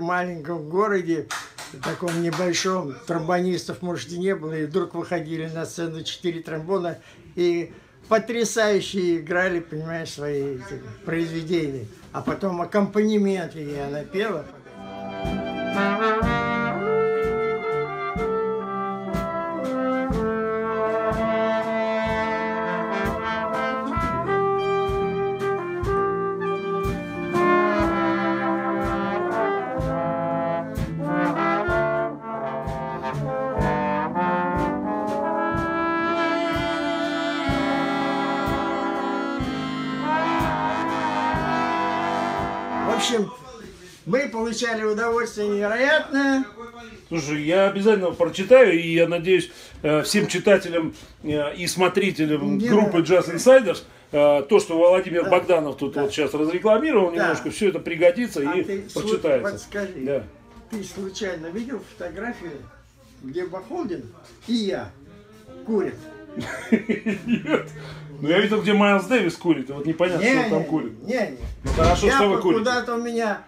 маленьком городе, таком небольшом, тромбонистов, может, и не было, и вдруг выходили на сцену четыре тромбона, и потрясающе играли, понимаешь, свои эти произведения. А потом аккомпанемент, и она пела. В общем, мы получали удовольствие невероятное. Слушай, я обязательно прочитаю, и я надеюсь, э, всем читателям э, и смотрителям Не группы надо. Jazz Insiders, э, то, что Владимир Да. Богданов тут Да. вот сейчас разрекламировал Да. немножко, все это пригодится А и ты прочитается. подскажи. Да. Ты случайно видел фотографию, где Бахолдин и я курят? Нет. Ну я видел, где Майлз Дэвис курит, и вот непонятно, что он там курит. не, не. Ну хорошо, Я что вы курите. куда-то у меня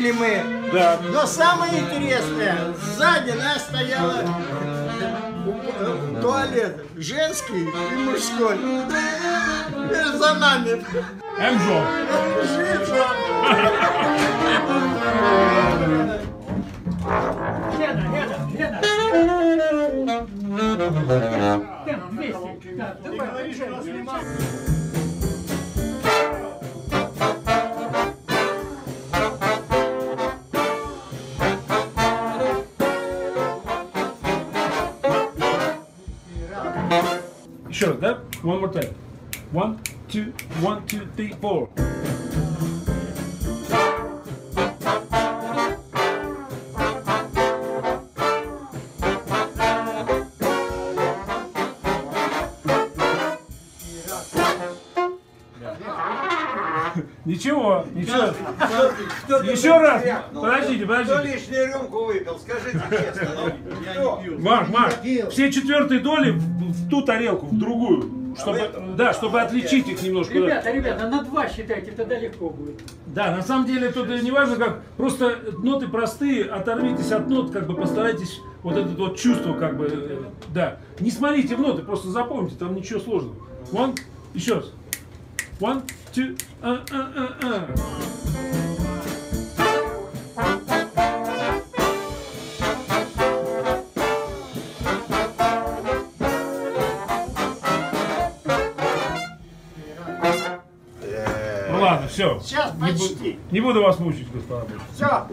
курили мы. Да. Но самое интересное, сзади нас стояла э, туалет женский и мужской. И за нами. Энджо. Жива. Лена, Лена, Лена. Лена, вместе. Да, давай, приезжай. Show that. One more time. One, two, one, two, three, four. Ничего, ничего. Еще раз. Подождите, Кто подождите. лишнюю рюмку выпил, скажите честно. ну, не пью. Марк, Марк, все четвертые доли в, в ту тарелку, в другую. Чтобы, да, чтобы отличить их немножко. да. Ребята, ребята, на два считайте, тогда легко будет. Да, на самом деле тут не важно как, просто ноты простые, оторвитесь от нот, как бы постарайтесь вот это вот чувство, как бы, э, да. Не смотрите в ноты, просто запомните, там ничего сложного. One, еще раз. One, two, а, а, а, а. Ну ладно, все. Сейчас Не, бу- почти. не буду вас мучить, господа. Все.